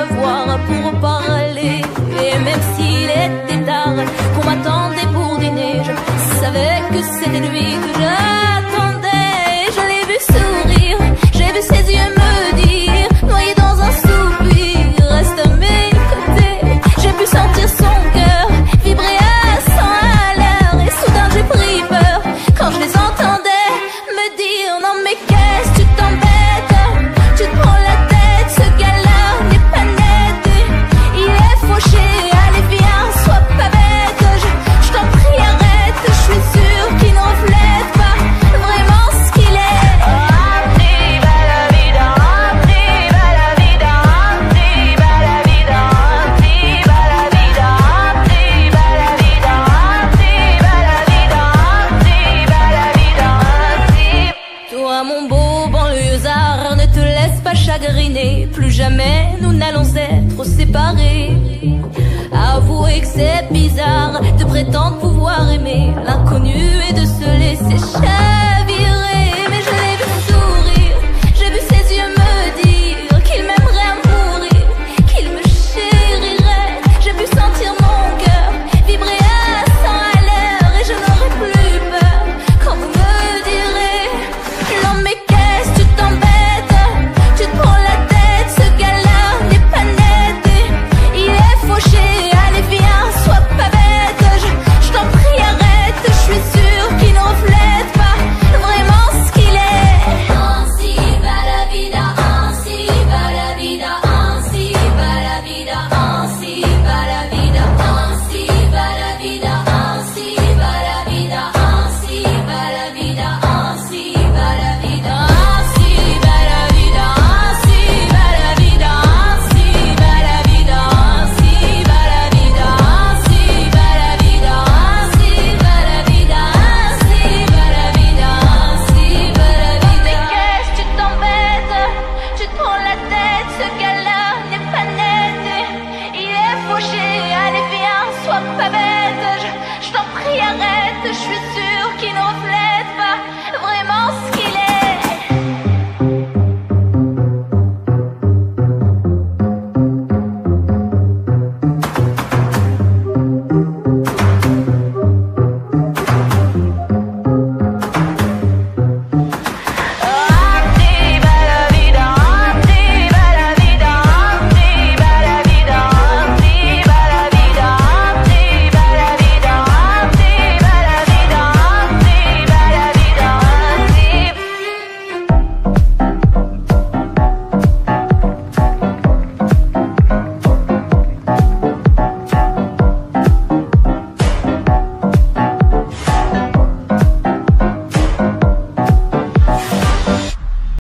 me voir pour plus jamais nous n'allons être séparés. Avouez que c'est bizarre de prétendre vous. arrête, je suis